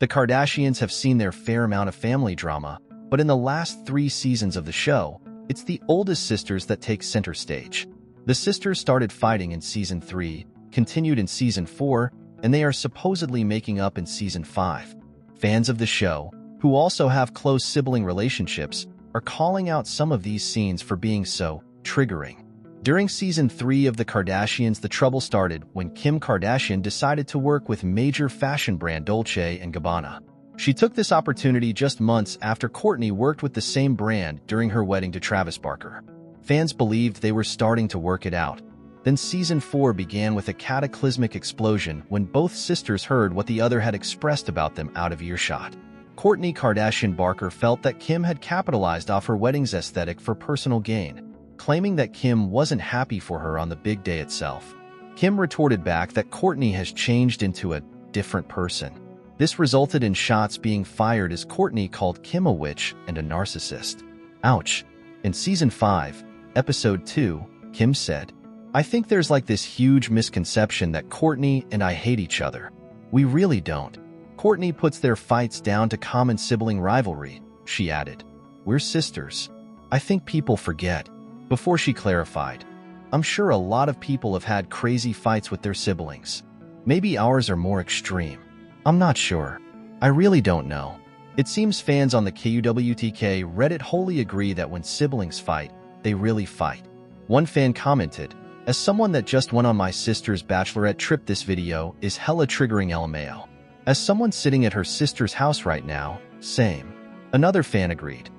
The Kardashians have seen their fair amount of family drama, but in the last three seasons of the show, it's the oldest sisters that take center stage. The sisters started fighting in season 3, continued in season 4, and they are supposedly making up in season 5. Fans of the show, who also have close sibling relationships, are calling out some of these scenes for being so triggering. During season 3 of The Kardashians, the trouble started when Kim Kardashian decided to work with major fashion brand Dolce & Gabbana. She took this opportunity just months after Kourtney worked with the same brand during her wedding to Travis Barker. Fans believed they were starting to work it out. Then season 4 began with a cataclysmic explosion when both sisters heard what the other had expressed about them out of earshot. Kourtney Kardashian Barker felt that Kim had capitalized off her wedding's aesthetic for personal gain, claiming that Kim wasn't happy for her on the big day itself. Kim retorted back that Kourtney has changed into a different person. This resulted in shots being fired as Kourtney called Kim a witch and a narcissist. Ouch. In season 5, episode 2, Kim said, I think there's like this huge misconception that Kourtney and I hate each other. We really don't. Kourtney puts their fights down to common sibling rivalry, she added. We're sisters. I think people forget. Before she clarified, I'm sure a lot of people have had crazy fights with their siblings. Maybe ours are more extreme. I'm not sure. I really don't know. It seems fans on the KUWTK Reddit wholly agree that when siblings fight, they really fight. One fan commented, As someone that just went on my sister's bachelorette trip this video is hella triggering LMAO. As someone sitting at her sister's house right now, same. Another fan agreed.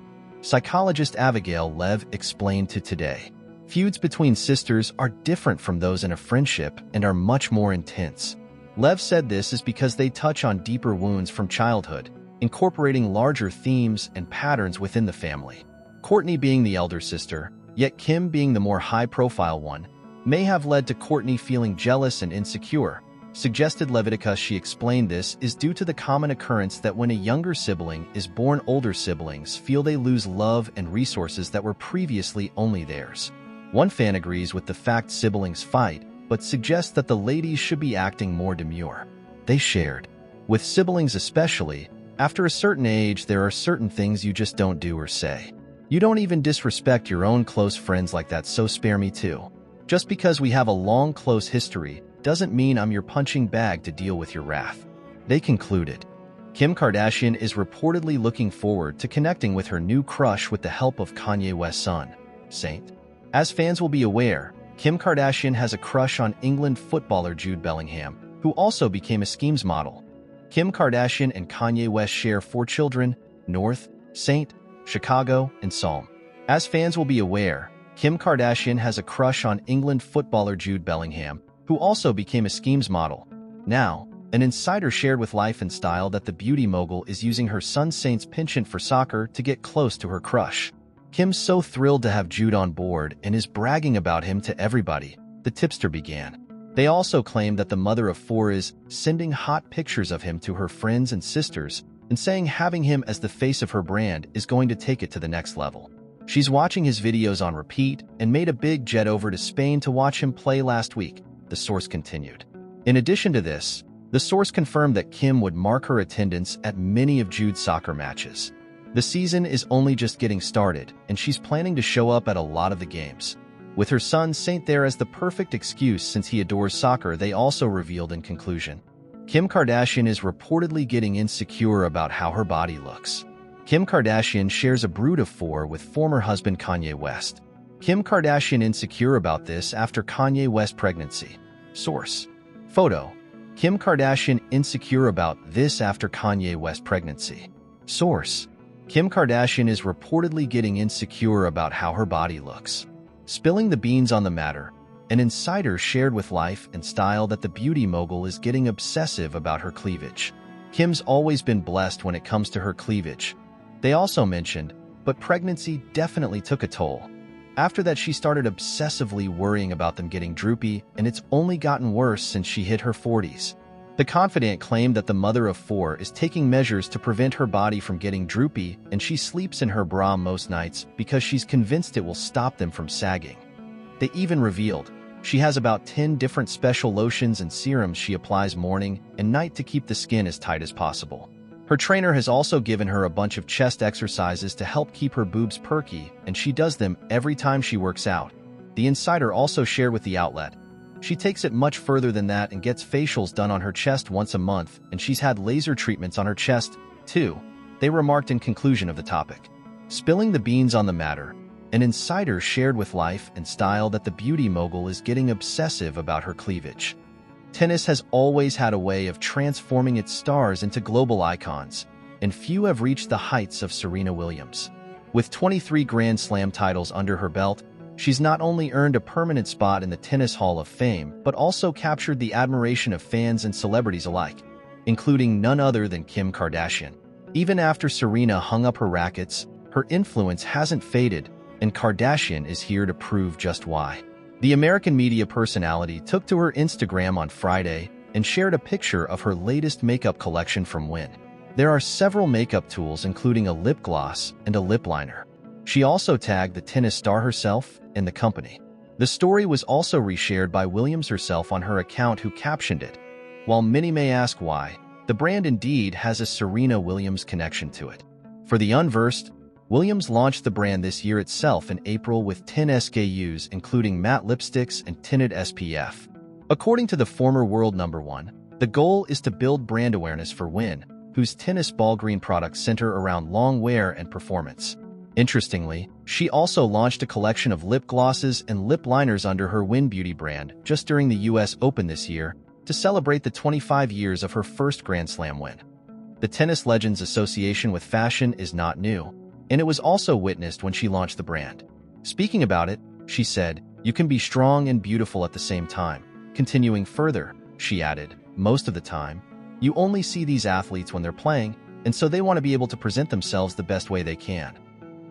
Psychologist Abigail Lev explained to Today, Feuds between sisters are different from those in a friendship and are much more intense. Lev said this is because they touch on deeper wounds from childhood, incorporating larger themes and patterns within the family. Kourtney being the elder sister, yet Kim being the more high-profile one, may have led to Kourtney feeling jealous and insecure. Suggested Leviticus she explained this is due to the common occurrence that when a younger sibling is born older siblings feel they lose love and resources that were previously only theirs. One fan agrees with the fact siblings fight, but suggests that the ladies should be acting more demure. They shared. With siblings especially, after a certain age, there are certain things you just don't do or say. You don't even disrespect your own close friends like that, so spare me too. Just because we have a long, close history doesn't mean I'm your punching bag to deal with your wrath. They concluded. Kim Kardashian is reportedly looking forward to connecting with her new crush with the help of Kanye West's son, Saint. As fans will be aware, Kim Kardashian has a crush on England footballer Jude Bellingham, who also became a Skims model. Kim Kardashian and Kanye West share four children, North, Saint, Chicago, and Psalm. As fans will be aware, Kim Kardashian has a crush on England footballer Jude Bellingham, who also became a Skims model. Now, an insider shared with Life and Style that the beauty mogul is using her son Saint's penchant for soccer to get close to her crush. Kim's so thrilled to have Jude on board and is bragging about him to everybody, the tipster began. They also claim that the mother of four is sending hot pictures of him to her friends and sisters and saying having him as the face of her brand is going to take it to the next level. She's watching his videos on repeat and made a big jet over to Spain to watch him play last week, the source continued. In addition to this, the source confirmed that Kim would mark her attendance at many of Jude's soccer matches. The season is only just getting started, and she's planning to show up at a lot of the games. With her son Saint there as the perfect excuse since he adores soccer, they also revealed in conclusion. Kim Kardashian is reportedly getting insecure about how her body looks. Kim Kardashian shares a brood of four with former husband Kanye West. Kim Kardashian insecure about this after Kanye West pregnancy. Source. Photo. Kim Kardashian insecure about this after Kanye West pregnancy. Source. Kim Kardashian is reportedly getting insecure about how her body looks. Spilling the beans on the matter, an insider shared with Life and Style that the beauty mogul is getting obsessive about her cleavage. Kim's always been blessed when it comes to her cleavage. They also mentioned, but pregnancy definitely took a toll. After that, she started obsessively worrying about them getting droopy, and it's only gotten worse since she hit her 40s. The confidant claimed that the mother of four is taking measures to prevent her body from getting droopy and she sleeps in her bra most nights because she's convinced it will stop them from sagging. They even revealed she has about 10 different special lotions and serums she applies morning and night to keep the skin as tight as possible. Her trainer has also given her a bunch of chest exercises to help keep her boobs perky, and she does them every time she works out. The insider also shared with the outlet. She takes it much further than that and gets facials done on her chest once a month, and she's had laser treatments on her chest, too. They remarked in conclusion of the topic. Spilling the beans on the matter, an insider shared with Life and Style that the beauty mogul is getting obsessive about her cleavage. Tennis has always had a way of transforming its stars into global icons, and few have reached the heights of Serena Williams. With 23 Grand Slam titles under her belt, she's not only earned a permanent spot in the Tennis Hall of Fame, but also captured the admiration of fans and celebrities alike, including none other than Kim Kardashian. Even after Serena hung up her rackets, her influence hasn't faded, and Kardashian is here to prove just why. The American media personality took to her Instagram on Friday and shared a picture of her latest makeup collection from Wyn. There are several makeup tools including a lip gloss and a lip liner. She also tagged the tennis star herself and the company. The story was also reshared by Williams herself on her account who captioned it. While many may ask why, the brand indeed has a Serena Williams connection to it. For the unversed, Williams launched the brand this year itself in April with 10 SKUs including matte lipsticks and tinted SPF. According to the former world number one, the goal is to build brand awareness for Wyn, whose tennis ball green products center around long wear and performance. Interestingly, she also launched a collection of lip glosses and lip liners under her Wyn Beauty brand just during the US Open this year to celebrate the 25 years of her first Grand Slam win. The Tennis Legends association with fashion is not new, and it was also witnessed when she launched the brand. Speaking about it, she said, You can be strong and beautiful at the same time. Continuing further, she added, Most of the time, you only see these athletes when they're playing, and so they want to be able to present themselves the best way they can.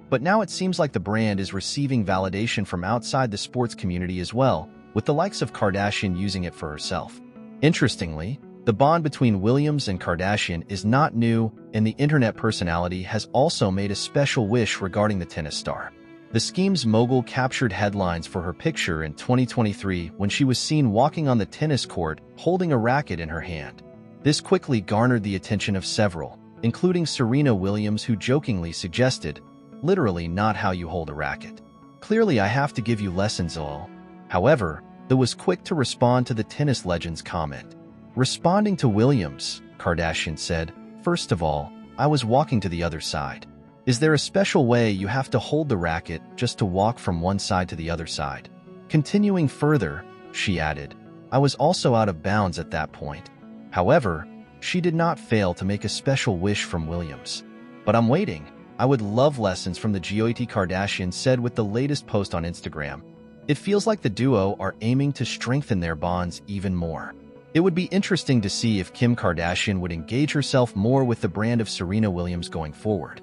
But now it seems like the brand is receiving validation from outside the sports community as well, with the likes of Kardashian using it for herself. Interestingly, the bond between Williams and Kardashian is not new, and the internet personality has also made a special wish regarding the tennis star. The Skims mogul captured headlines for her picture in 2023 when she was seen walking on the tennis court holding a racket in her hand. This quickly garnered the attention of several, including Serena Williams who jokingly suggested, literally not how you hold a racket. Clearly I have to give you lessons all. However, the was quick to respond to the tennis legend's comment. Responding to Williams, Kardashian said, First of all, I was walking to the other side. Is there a special way you have to hold the racket just to walk from one side to the other side? Continuing further, she added, I was also out of bounds at that point. However, she did not fail to make a special wish from Williams. But I'm waiting. I would love lessons from the GOAT Kardashian said with the latest post on Instagram. It feels like the duo are aiming to strengthen their bonds even more. It would be interesting to see if Kim Kardashian would engage herself more with the brand of Serena Williams going forward.